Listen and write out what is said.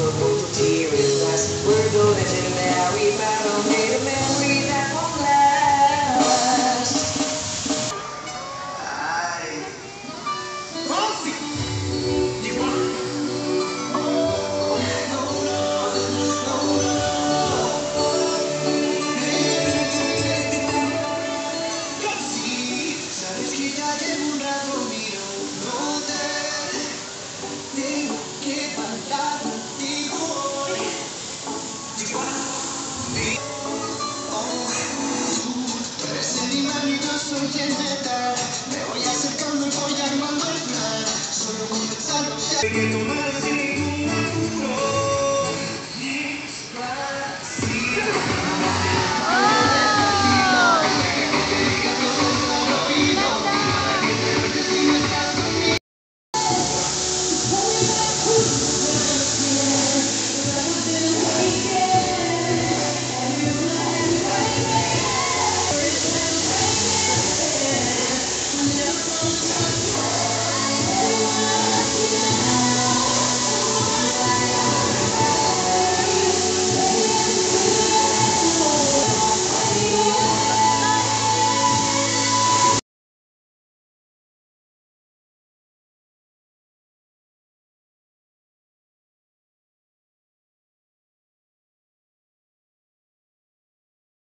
Move, dear. Que tomar sin ningún apuro.